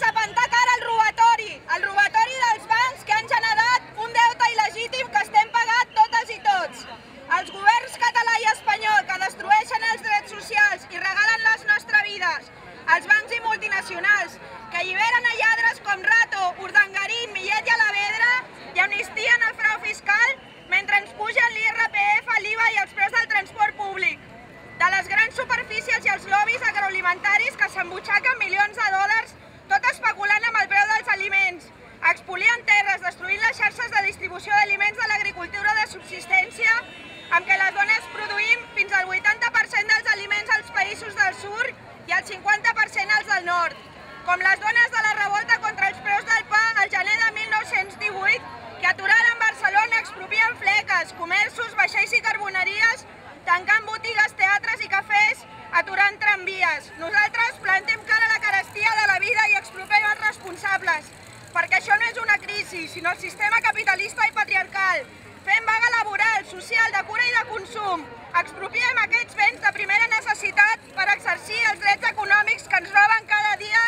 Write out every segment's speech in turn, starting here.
plantar cara al robatori, al robatori dels bancs que han generat un deute il·legítim que estem pagant totes i tots. Els governs català i espanyol que destrueixen els drets socials i regalen les nostres vides. Els bancs i multinacionals que alliberen a lladres com Rato, Urdangarín, Millet i Alavedra i amnistien el frau fiscal mentre ens pugen l'IRPF, l'IVA i els preus del transport públic. De les grans superfícies i els lobbies agroalimentaris que s'embutxaquen milions de dòlars tot especulant amb el preu dels aliments, expolien terres, destruint les xarxes de distribució d'aliments de l'agricultura de subsistència, amb què les dones produïm fins al 80% dels aliments als països del sud i el 50% als del nord. Com les dones de la revolta contra els preus del pa al gener de 1918, que aturaren Barcelona, expropien fleques, comerços, vaixells i carboneries, tancant botigues, teatres i cafès, aturant tramvies. Nosaltres plantem cara a la carestia de la vida i expropiem els responsables, perquè això no és una crisi, sinó el sistema capitalista i patriarcal. Fem vaga laboral, social, de cura i de consum. Expropiem aquests béns de primera necessitat per exercir els drets econòmics que ens roben cada dia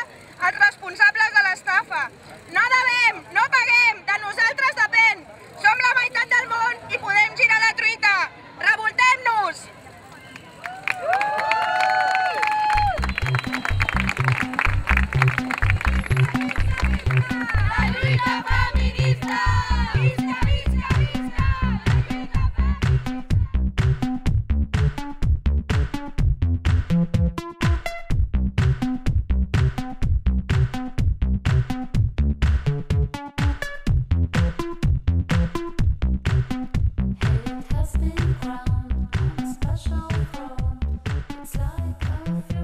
pressure from, it's like a